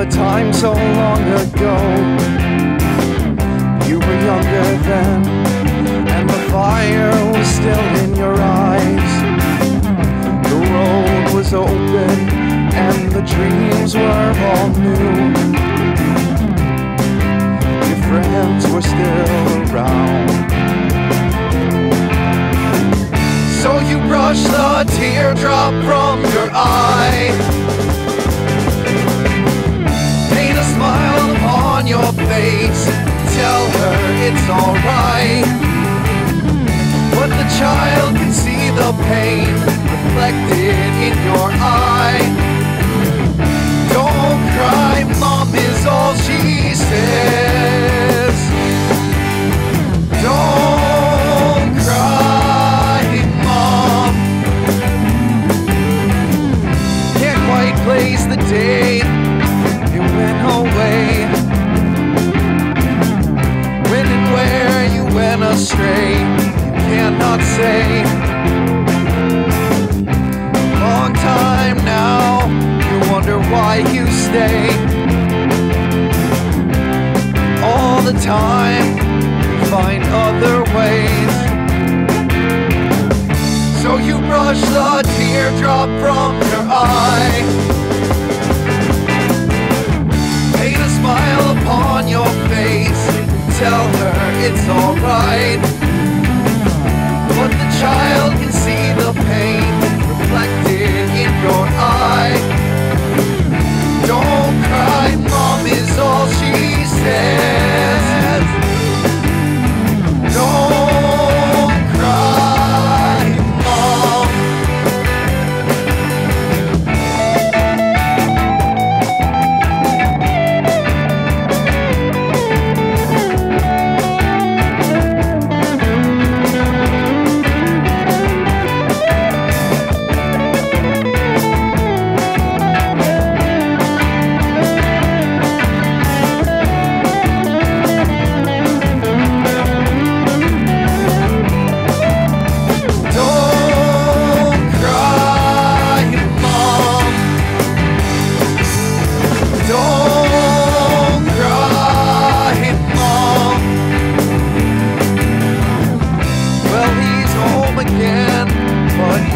a time so long ago. You were younger then, and the fire was still in your eyes. The road was open, and the dreams were all new. Your friends were still around. So you brushed the teardrop from alright. But the child can see the pain reflected in your eye. Don't cry, mom is all she says. Don't cry, mom. Can't quite place the date you went away. Astray, cannot say. Long time now, you wonder why you stay. All the time, you find other ways.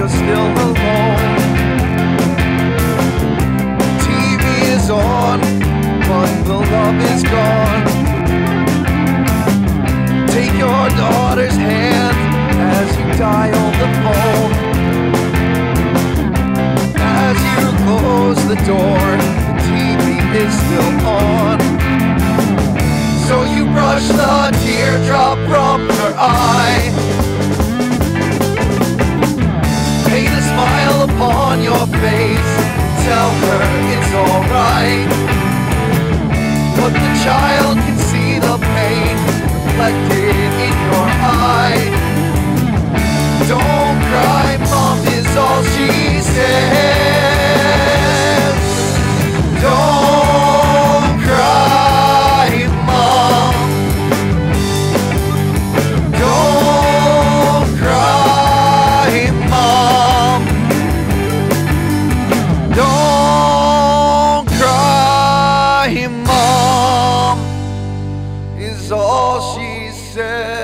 You're still alone. TV is on, but the love is gone. Take your daughter's hand as you dial the phone. As you close the door, the TV is still on. So you brush the teardrop from face. Tell her it's alright. But the child can see the pain reflected in your eye. Don't cry, mom is all she says. all she said.